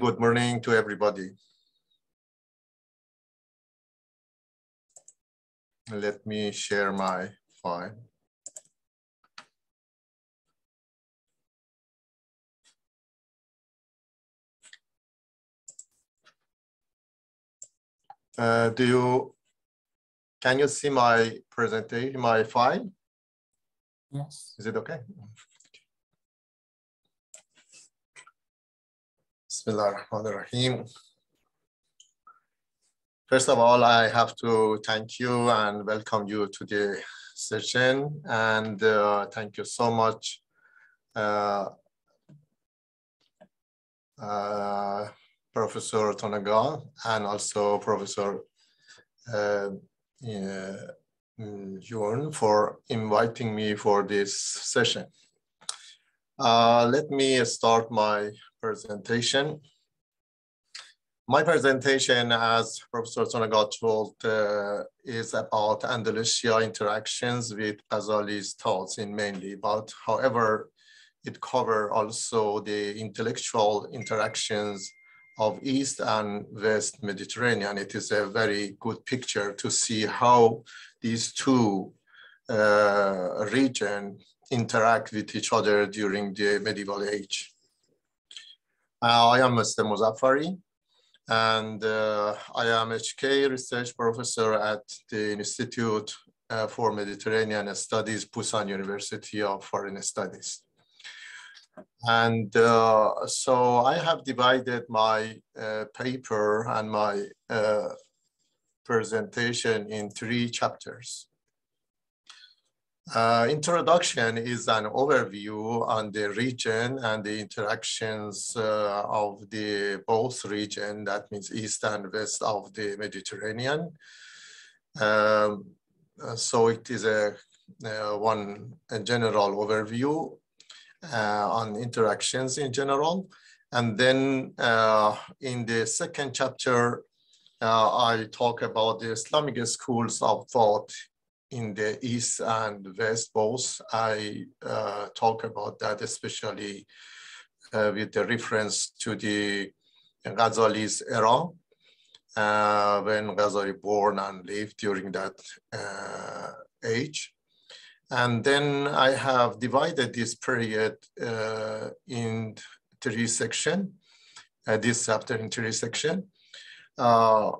Good morning to everybody. Let me share my file. Uh, do you, can you see my presentation, my file? Yes. Is it okay? Bismillah ar-Rahim. First of all, I have to thank you and welcome you to the session. And uh, thank you so much, uh, uh, Professor Tonaga and also Professor uh, Jorn for inviting me for this session. Uh, let me start my presentation. My presentation, as Professor Tonaga told, uh, is about Andalusia interactions with Ghazali's thoughts in mainly, but however, it cover also the intellectual interactions of East and West Mediterranean. It is a very good picture to see how these two uh, regions interact with each other during the medieval age. Uh, I am Mr. Mozafari, and uh, I am HK research professor at the Institute uh, for Mediterranean Studies, Pusan University of Foreign Studies. And uh, so I have divided my uh, paper and my uh, presentation in three chapters. Uh, introduction is an overview on the region and the interactions uh, of the both region, that means east and west of the Mediterranean. Um, so it is a, uh, one a general overview uh, on interactions in general. And then uh, in the second chapter, uh, I talk about the Islamic schools of thought in the East and West both. I uh, talk about that especially uh, with the reference to the Ghazali's era, uh, when Ghazali born and lived during that age. And then I have divided this period uh, in three section, uh, this chapter in three section. Uh,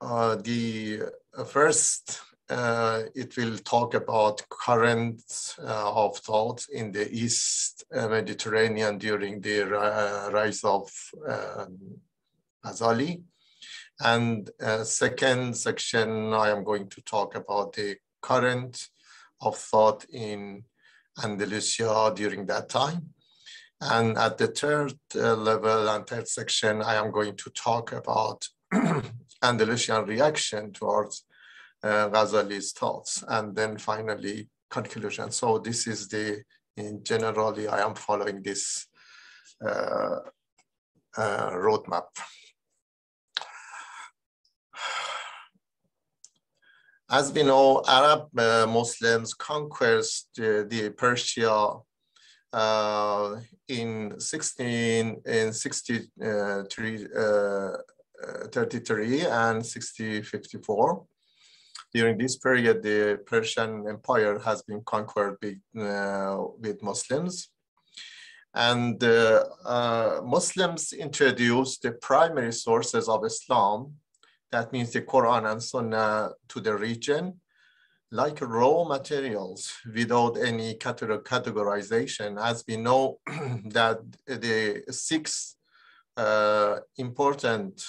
uh the first, uh, it will talk about currents uh, of thought in the East Mediterranean during the rise of um, Ghazali. And second section, I am going to talk about the current of thought in Andalusia during that time. And at the third uh, level and third section, I am going to talk about Andalusian reaction towards uh, Ghazali's thoughts, and then finally conclusion. So this is the, in generally, I am following this uh, uh, roadmap. As we know, Arab uh, Muslims conquered the, Persia uh, in 16 in 63 uh, uh, 33 and 6054. During this period, the Persian Empire has been conquered with, uh, with Muslims. And uh, Muslims introduced the primary sources of Islam that means the Quran and Sunnah to the region, like raw materials without any categorization, as we know that the six uh, important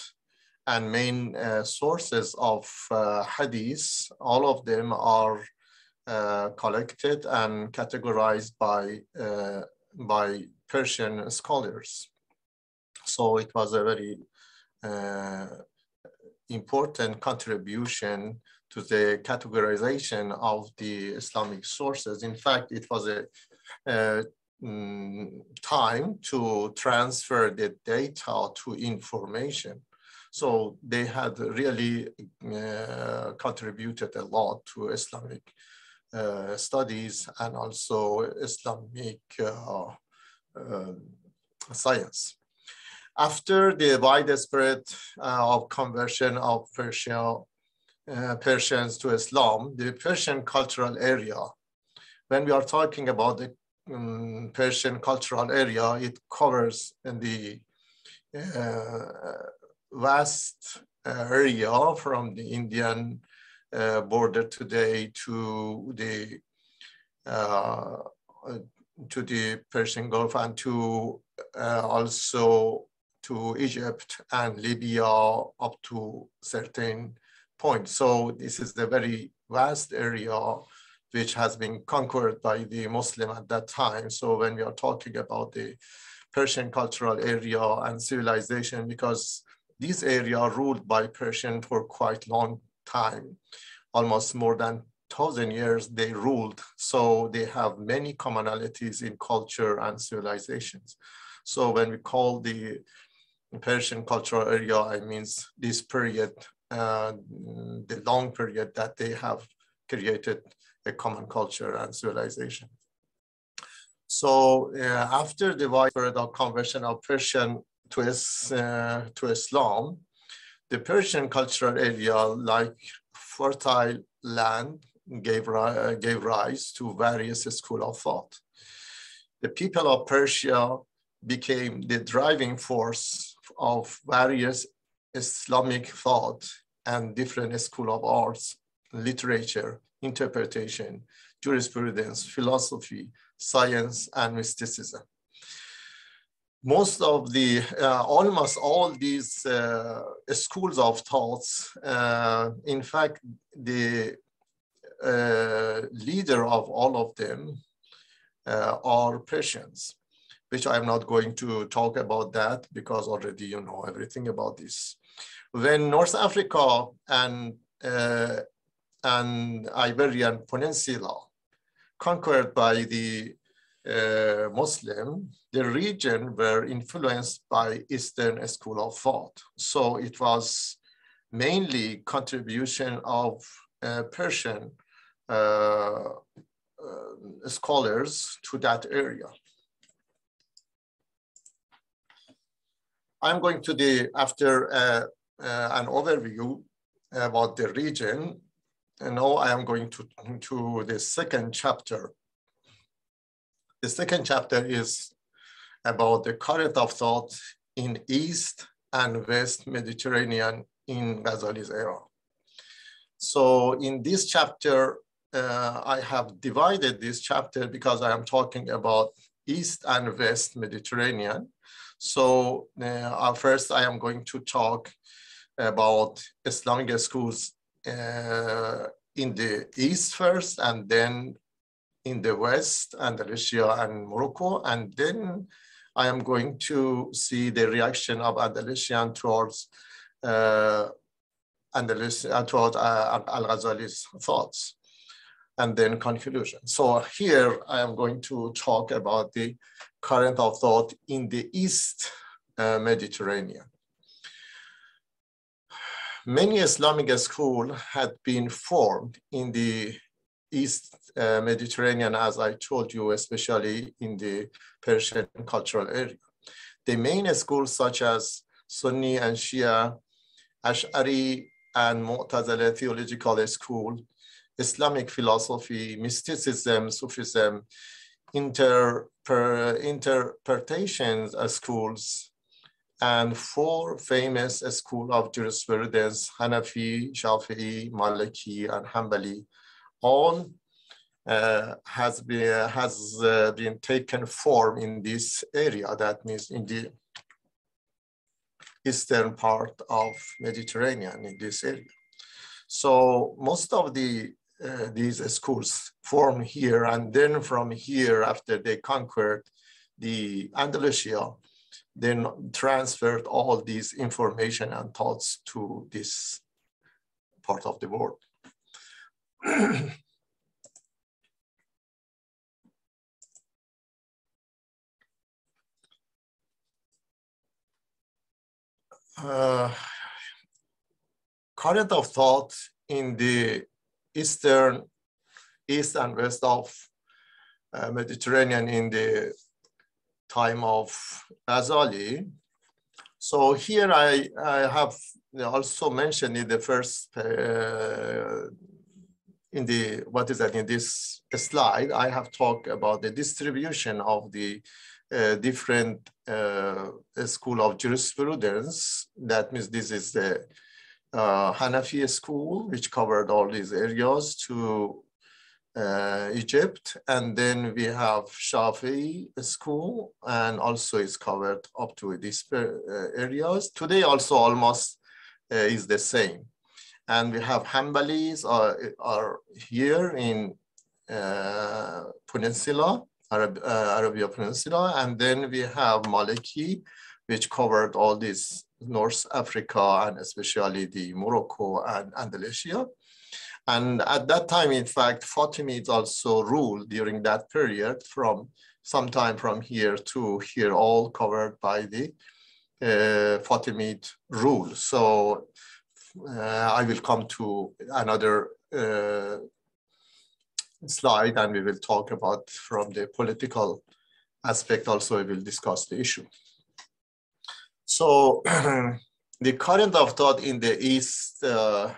and main uh, sources of uh, hadith, all of them are uh, collected and categorized by, by Persian scholars. So it was a very important contribution to the categorization of the Islamic sources. In fact, it was a, a mm, time to transfer the data to information. So they had really uh, contributed a lot to Islamic uh, studies and also Islamic uh, um, science. After the widespread uh, of conversion of Persia, uh, Persians to Islam, the Persian cultural area, when we are talking about the um, Persian cultural area, it covers in the uh, vast area from the Indian uh, border today to the uh, to the Persian Gulf and to uh, also to Egypt and Libya up to certain point. So this is the very vast area which has been conquered by the Muslim at that time. So when we are talking about the Persian cultural area and civilization, because this area ruled by Persian for quite long time, almost more than thousand years they ruled. So they have many commonalities in culture and civilizations. So when we call the Persian cultural area, I means this period, uh, the long period that they have created a common culture and civilization. So uh, after the widespread conversion of Persian to, uh, to Islam, the Persian cultural area, like fertile land, gave, uh, gave rise to various schools of thought. The people of Persia became the driving force of various Islamic thought and different school of arts, literature, interpretation, jurisprudence, philosophy, science, and mysticism. Most of the, uh, almost all these uh, schools of thoughts, uh, in fact, the uh, leader of all of them uh, are Persians which I'm not going to talk about that because already you know everything about this. When North Africa and, and Iberian Peninsula conquered by the uh, Muslim, the region were influenced by Eastern school of thought. So it was mainly contribution of uh, Persian uh, uh scholars to that area. I'm going to the, after uh, uh, an overview about the region, and now I am going to, to the second chapter. The second chapter is about the current of thought in East and West Mediterranean in Ghazali's era. So in this chapter, uh, I have divided this chapter because I am talking about East and West Mediterranean. So uh, first I am going to talk about Islamic schools uh, in the East first, and then in the West, Andalusia and Morocco. And then I am going to see the reaction of Andalusian towards uh, Andalus, uh, towards uh, Al-Ghazali's thoughts and then conclusion. So here I am going to talk about the current of thought in the East uh, Mediterranean. Many Islamic schools had been formed in the East uh, Mediterranean, as I told you, especially in the Persian cultural area. The main schools such as Sunni and Shia, Ash'ari and Mu'tazila theological school Islamic philosophy, mysticism, Sufism, inter, per, interpretations schools, and four famous schools of jurisprudence, Hanafi, Shafi'i, Maliki, and Hanbali, all uh, has been has uh, been taken form in this area. That means in the eastern part of Mediterranean in this area. So most of the uh, these schools form here. And then from here, after they conquered the Andalusia, then transferred all these information and thoughts to this part of the world. uh, current of thought in the eastern, east and west of uh, Mediterranean in the time of Ghazali So here I, I have also mentioned in the first, uh, in the, what is that, in this slide, I have talked about the distribution of the uh, different uh, school of jurisprudence. That means this is the uh, Hanafi school, which covered all these areas to uh, Egypt. And then we have Shafi school, and also is covered up to these uh, areas. Today also almost uh, is the same. And we have Hanbalis are, are here in uh, Peninsula, Arab, uh, Arabia Peninsula. And then we have Maliki, which covered all this North Africa and especially the Morocco and Andalusia. And at that time, in fact, Fatimids also ruled during that period from sometime from here to here, all covered by the uh, Fatimid rule. So I will come to another uh, slide and we will talk about from the political aspect also, we will discuss the issue. So the current of thought in the East uh,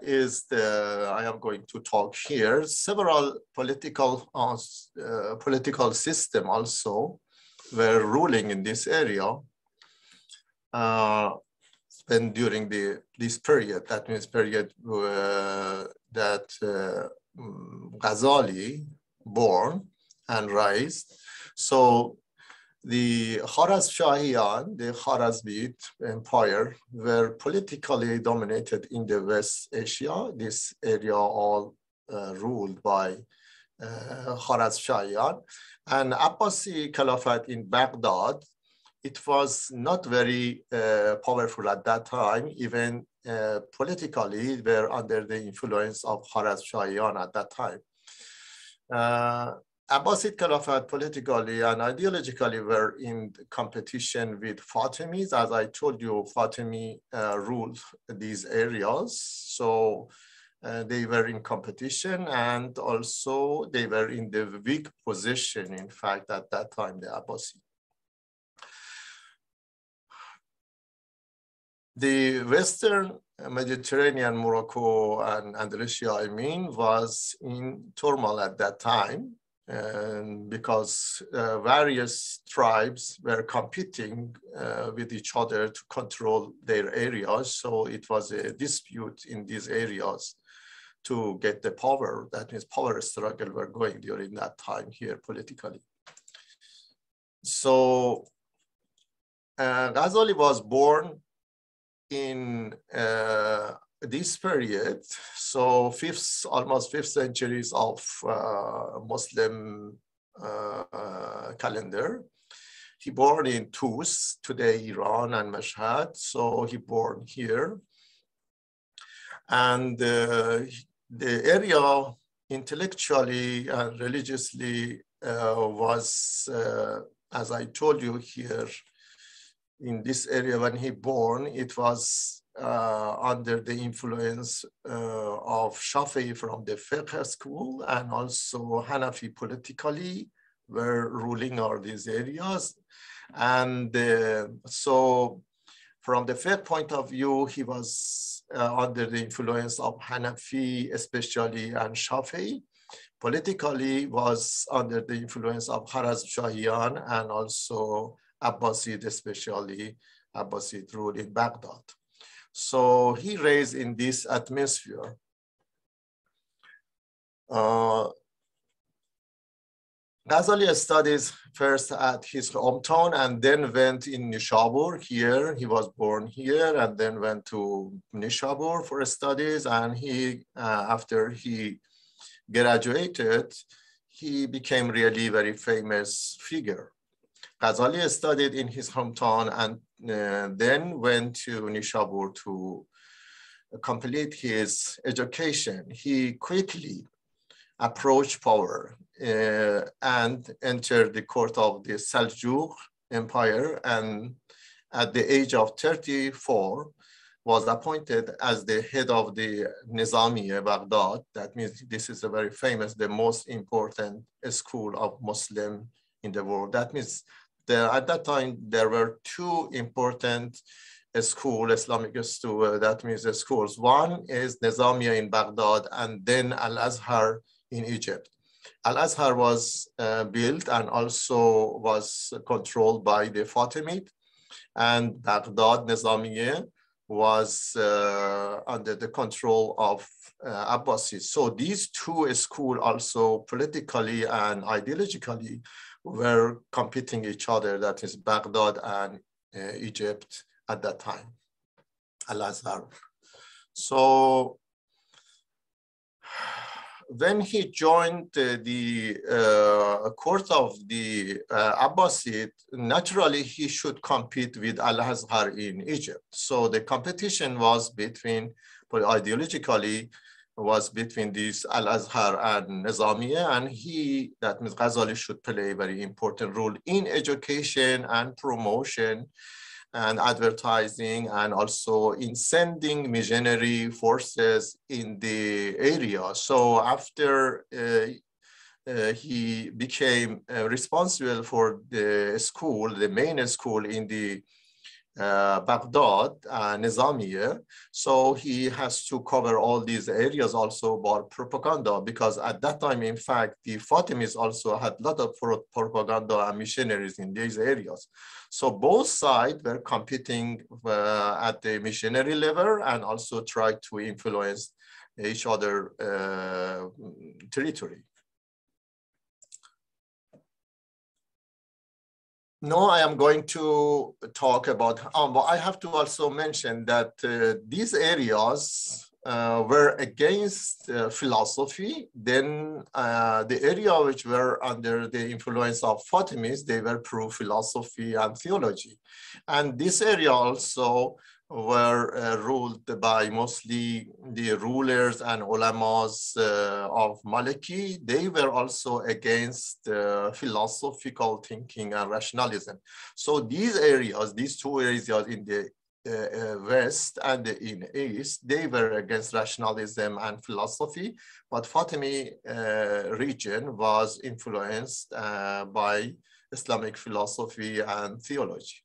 is the, I am going to talk here, several political, uh, uh, political system also were ruling in this area when during the, this period, that means period uh, that uh, Ghazali born and raised. So the Shahiyan, the Khwarazmid Empire, were politically dominated in the West Asia. This area all uh, ruled by uh, Shahiyan. And Abbasi Caliphate in Baghdad, it was not very uh, powerful at that time, even uh, politically, were under the influence of Shahiyan at that time. Uh, Abbasid Caliphate politically and ideologically were in competition with Fatimids. As I told you, Fatimi uh, ruled these areas. So uh, they were in competition and also they were in the weak position, in fact, at that time, the Abbasid. The Western Mediterranean, Morocco and Andalusia, I mean, was in turmoil at that time and because uh, various tribes were competing uh, with each other to control their areas. So it was a dispute in these areas to get the power. That means power struggle were going during that time here politically. So uh, Ghazali was born in uh, this period, so fifth, almost fifth centuries of uh, Muslim uh, calendar. He born in Tus, today Iran and Mashhad. So he born here. And uh, the area intellectually and religiously uh, was, uh, as I told you here, in this area when he born, it was uh, under the influence uh, of Shafi'i from the fiqh school and also Hanafi politically were ruling all these areas. And uh, so from the fiqh point of view, he was uh, under the influence of Hanafi especially and Shafi'i. Politically was under the influence of Haraz Shahiyan and also Abbasid, especially Abbasid rule in Baghdad. So he raised in this atmosphere. Uh, Ghazali studies first at his hometown and then went in Nishabur here. He was born here and then went to Nishabur for studies. And he, uh, after he graduated, he became really very famous figure. Ghazali studied in his hometown and uh, then went to Nishabur to complete his education. He quickly approached power uh, and entered the court of the Seljuk Empire and at the age of 34 was appointed as the head of the Nizamiye Baghdad. That means this is a very famous, the most important school of Muslim in the world. That means at that time there were two important school Islamic school uh, that means the schools. One is Nizamiya in Baghdad and then Al Azhar in Egypt. Al Azhar was uh, built and also was controlled by the Fatimid, and Baghdad Nizamiya was uh, under the control of uh, Abbasids. So these two schools also politically and ideologically were competing each other, that is Baghdad and uh, Egypt at that time, Al-Azhar. So when he joined uh, the uh, court of the uh, Abbasid, naturally he should compete with Al-Azhar in Egypt. So the competition was between, but ideologically, was between this Al-Azhar and Nizamiya, and he, that means Ghazali should play a very important role in education and promotion and advertising and also in sending missionary forces in the area. So after uh, uh, he became uh, responsible for the school, the main school in the uh, Baghdad, uh, Nizamiya. So he has to cover all these areas also about propaganda because at that time, in fact, the Fatimids also had a lot of propaganda and missionaries in these areas. So both sides were competing uh, at the missionary level and also tried to influence each other uh, territory. No, I am going to talk about, um, but I have to also mention that uh, these areas uh, were against uh, philosophy. Then uh, the area which were under the influence of Fatimids, they were pro philosophy and theology. And this area also were uh, ruled by mostly the rulers and ulamas uh, of Maliki. They were also against uh, philosophical thinking and rationalism. So these areas, these two areas in the uh, uh, west and in east, they were against rationalism and philosophy, but Fatimi uh, region was influenced by Islamic philosophy and theology.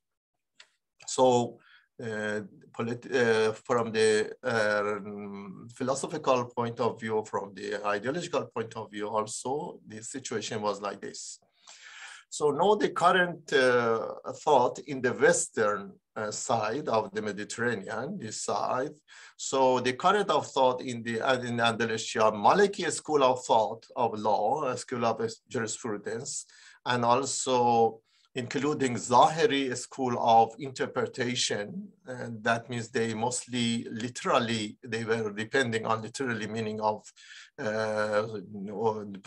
So from the uh, philosophical point of view, from the ideological point of view also, the situation was like this. So now the current uh, thought in the Western uh, side of the Mediterranean, this side. So the current of thought in the in Andalusia, Maliki school of thought of law, school of jurisprudence, and also including Zahiri school of interpretation. And that means they mostly literally, they were depending on literally meaning of uh,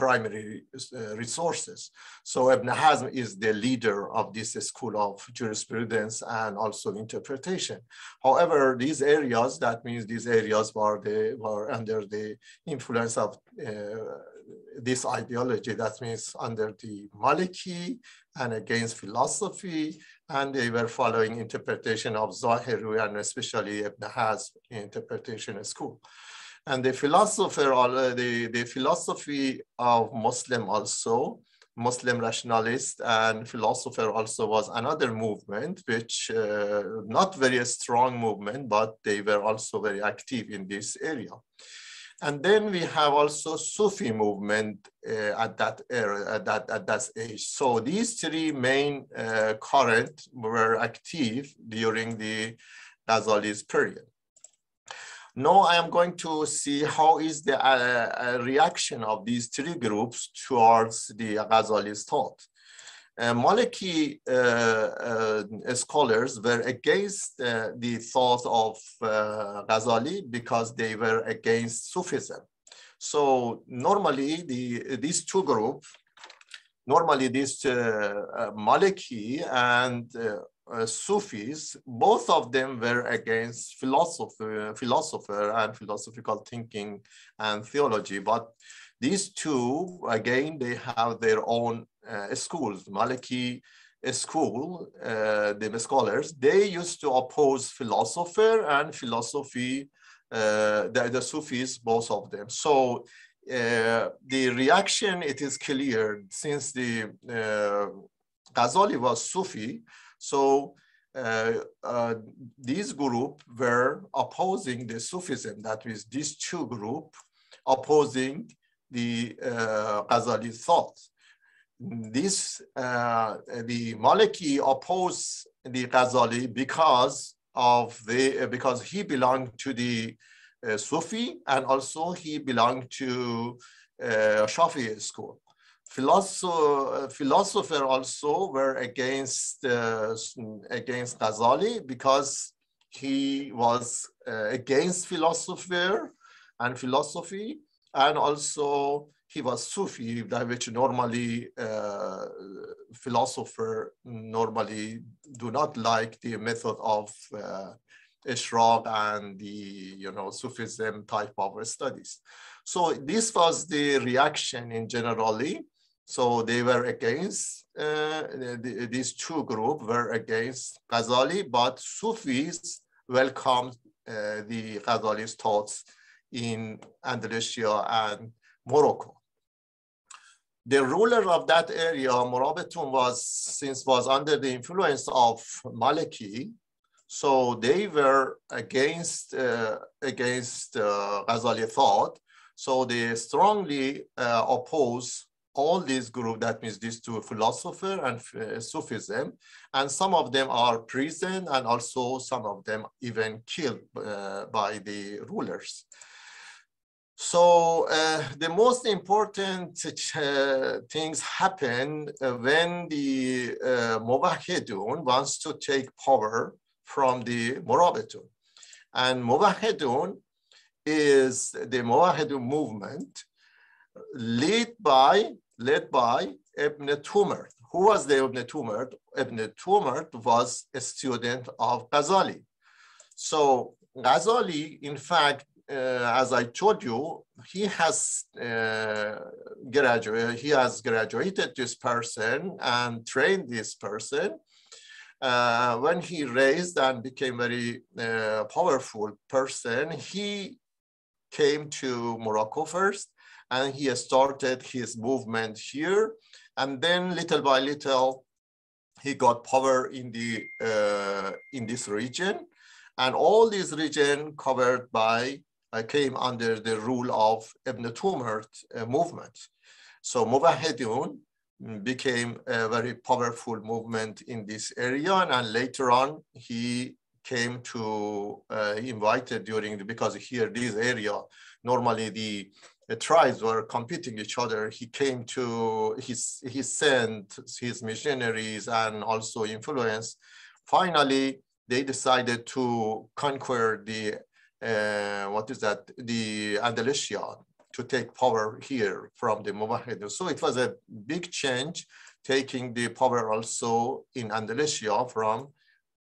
primary uh, resources. So Ibn Hazm is the leader of this school of jurisprudence and also interpretation. However, these areas, that means these areas were, the, were under the influence of uh, this ideology, that means under the Maliki and against philosophy, and they were following interpretation of Zahiri and especially Ibn Hazm interpretation school. And the philosopher, the, the philosophy of Muslim also, Muslim rationalist and philosopher also was another movement, which uh, not very strong movement, but they were also very active in this area. And then we have also Sufi movement uh, at that era, at that, at that age. So these three main uh, current were active during the Ghazali's period. Now I am going to see how is the uh, uh reaction of these three groups towards the Ghazali's thought. Uh, Maliki uh, uh, scholars were against uh, the thought of uh, Ghazali because they were against Sufism. So normally the, these two groups, normally these uh, Maliki and Sufis, both of them were against philosophy, philosopher and philosophical thinking and theology. But these two, again, they have their own uh, schools. Maliki school, uh, the scholars, they used to oppose philosopher and philosophy, uh, the, the Sufis, both of them. So uh, the reaction, it is clear since the uh, Ghazali was Sufi. So uh, uh, these group were opposing the Sufism. That is, these two group opposing the uh, Ghazali thought. This, uh, the Maliki opposed the Ghazali because of the, because he belonged to the uh, Sufi and also he belonged to uh, Shafi'i school. Philosopher, philosopher also were against uh, against Ghazali because he was uh, against philosopher and philosophy, and also he was Sufi, which normally uh, philosopher normally do not like the method of uh, Ishraq and the you know Sufism type of studies. So this was the reaction in generally. So they were against, uh, the, these two groups were against Ghazali, but Sufis welcomed uh, the Ghazali's thoughts in Andalusia and Morocco. The ruler of that area, Murabitun, was since was under the influence of Maliki, so they were against uh, against uh, Ghazali thought. So they strongly uh, oppose all these groups, that means these two philosophers and uh, Sufism, and some of them are prisoned and also some of them even killed uh, by the rulers. So uh, the most important uh, things happen uh, when the uh, Muwahhidun wants to take power from the Murabitun. And Muwahhidun is the Muwahhidun movement led by, led by Ibn Tumert. Who was the Ibn Tumert? Ibn Tumert was a student of Ghazali. So Ghazali, in fact, as I told you, he has uh, graduated, he has graduated this person and trained this person. Uh, when he raised and became very uh, powerful person, he came to Morocco first and he started his movement here. And then little by little, he got power in, the, uh, in this region. And all this region covered by, uh, came under the rule of Ibn Tumert uh, movement. So Muwahhidun became a very powerful movement in this area. And later on, he came to uh, invited during the, because here, this area, normally the the tribes were competing each other. He came to, his, he sent his missionaries and also influence. Finally, they decided to conquer the, uh, what is that, the Andalusia, to take power here from the Muwahhidun. So it was a big change, taking the power also in Andalusia from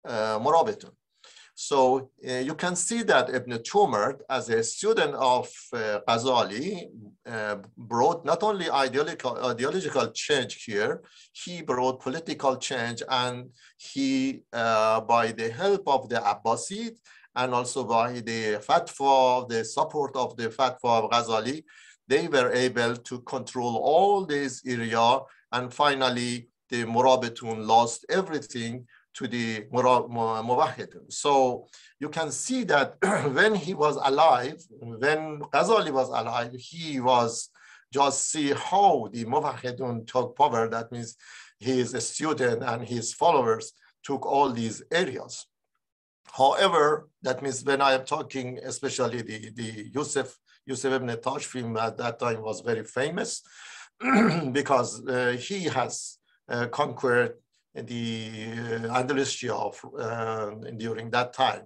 uh, Murabitun. So uh, you can see that Ibn Tumert, as a student of uh, Ghazali, uh, brought not only ideological, ideological change here, he brought political change and he, uh, by the help of the Abbasid and also by the fatwa, the support of the fatwa of Ghazali, they were able to control all this area and finally the Murabitun lost everything to the Muwahhidun. So you can see that when he was alive, when Ghazali was alive, he was just see how the Muwahhidun took power. That means his student and his followers took all these areas. However, that means when I am talking, especially the, the Yusuf, Yusuf ibn Tashfin at that time was very famous because uh, he has uh, conquered the uh, Andalusia of, uh, during that time.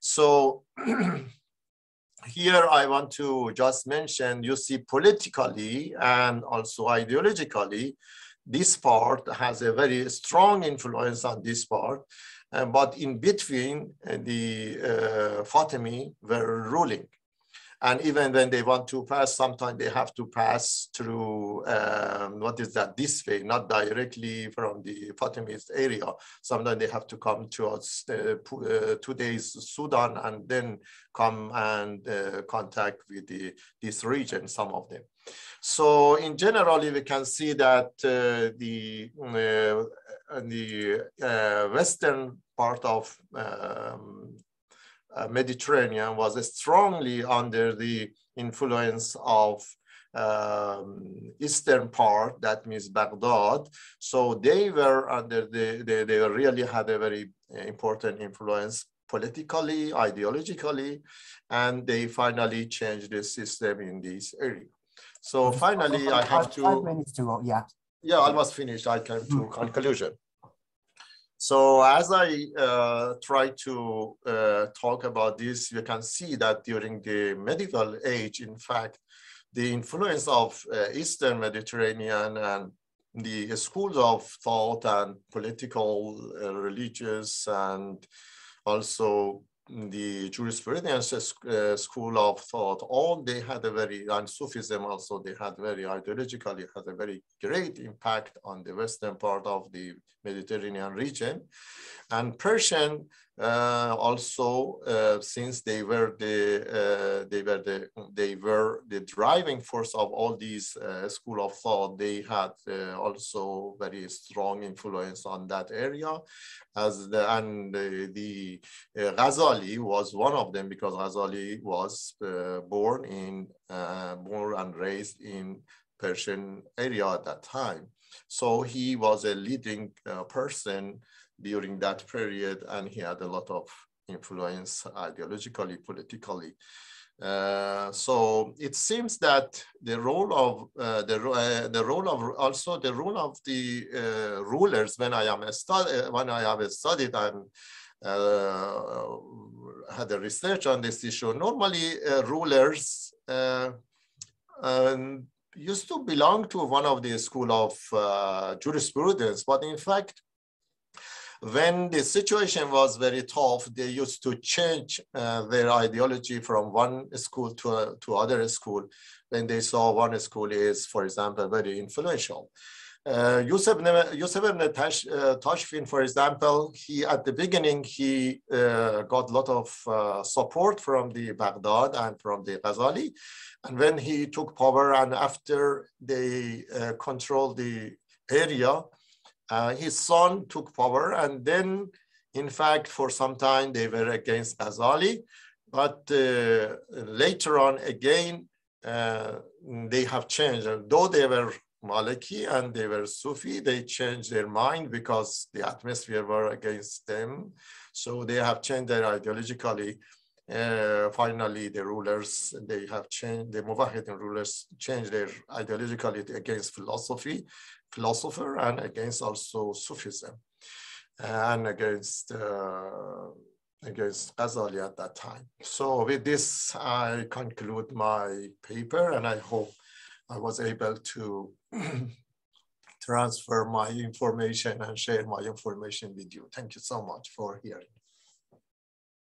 So here I want to just mention, you see politically and also ideologically, this part has a very strong influence on this part. Uh, but in between, uh, the uh, Fatimi were ruling. And even when they want to pass, sometimes they have to pass through, um, what is that, this way, not directly from the Fatimist area. Sometimes they have to come to us uh, uh, two days Sudan and then come and uh, contact with the, this region, some of them. So in generally, we can see that uh, the, uh, the uh, western part of um, uh, Mediterranean was strongly under the influence of um, eastern part, that means Baghdad. So they were under the, they, they really had a very important influence politically, ideologically, and they finally changed the system in this area. So finally, I have to. Five minutes to go, yeah. Yeah, almost finished. I came to mm. conclusion. So as I uh, try to uh, talk about this, you can see that during the medieval age, in fact, the influence of uh, Eastern Mediterranean and the schools of thought and political, uh, religious, and also the jurisprudence uh, school of thought, all they had a very, and Sufism also, they had very ideologically had a very great impact on the western part of the Mediterranean region. And Persian uh, also, uh, since they were the uh, they were the they were the driving force of all these uh, school of thought, they had uh, also very strong influence on that area. As the and the, Ghazali was one of them because Ghazali was born in born and raised in Persian area at that time. So he was a leading uh, person during that period and he had a lot of influence ideologically, politically. Uh, so it seems that the role of uh, the uh, the role of also the role of the uh, rulers when I am study when I have studied and uh, had a research on this issue. Normally, rulers um, used to belong to one of the school of uh, jurisprudence, but in fact, when the situation was very tough, they used to change uh, their ideology from one school to, uh, to other school when they saw one school is, for example, very influential. Uh, Yusuf, Yusuf uh, Tashfin, for example, he at the beginning, he uh, got a lot of uh, support from the Baghdad and from the Ghazali. And when he took power and after they uh, controlled the area, uh, his son took power. And then, in fact, for some time, they were against Ghazali. But later on, again, they have changed. Though they were Maliki and they were Sufi, they changed their mind because the atmosphere were against them. So they have changed their ideologically. Uh, finally, the rulers, they have changed, the Muwahidin rulers changed their ideologically against philosophy, philosopher, and against also Sufism, and against uh, against Ghazali at that time. So with this, I conclude my paper, and I hope I was able to transfer my information and share my information with you. Thank you so much for hearing.